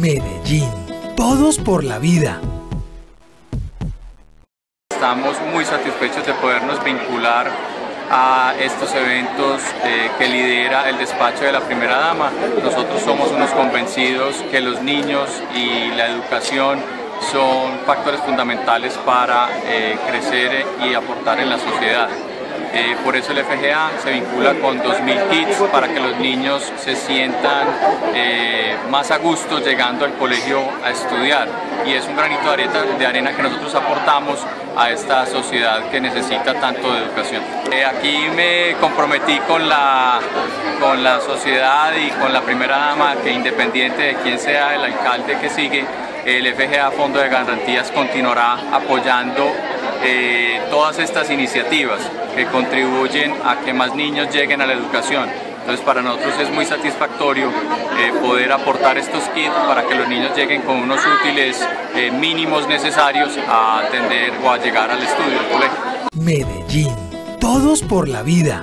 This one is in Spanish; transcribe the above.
Medellín. Todos por la vida. Estamos muy satisfechos de podernos vincular a estos eventos eh, que lidera el despacho de la primera dama. Nosotros somos unos convencidos que los niños y la educación son factores fundamentales para eh, crecer y aportar en la sociedad. Eh, por eso el FGA se vincula con 2000 kits para que los niños se sientan eh, más a gusto llegando al colegio a estudiar y es un granito de arena, que nosotros aportamos a esta sociedad que necesita tanto de educación. Eh, aquí me comprometí con la, con la sociedad y con la primera dama que independiente de quién sea el alcalde que sigue, el FGA Fondo de Garantías continuará apoyando eh, todas estas iniciativas que contribuyen a que más niños lleguen a la educación. Entonces para nosotros es muy satisfactorio eh, poder aportar estos kits para que los niños lleguen con unos útiles eh, mínimos necesarios a atender o a llegar al estudio del colegio. Medellín. Todos por la vida.